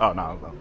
Oh no, no.